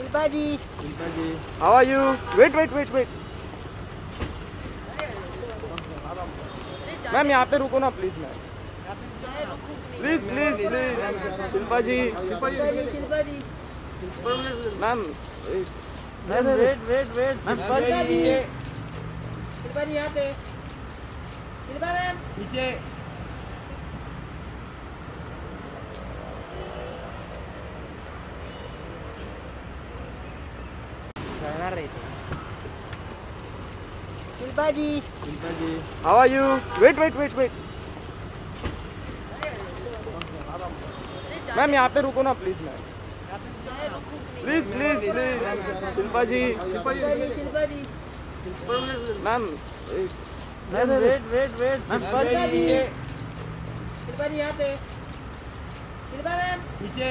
Shilpa ji Shilpa ji how are you wait wait wait wait ma'am यहाँ पे रुको ना please ma'am please please please Shilpa ji Shilpa ji Shilpa ji ma'am ma'am wait wait wait Shilpa ji Shilpa ji यहाँ पे Shilpa ma'am नीचे Shilpa ji Shilpa ji how are you wait wait wait wait ma'am यहाँ पे रुको ना please ma'am please please please Shilpa ji Shilpa ji ma'am ma'am wait wait wait Shilpa ji Shilpa ji यहाँ पे. Shilpa ma'am नीचे.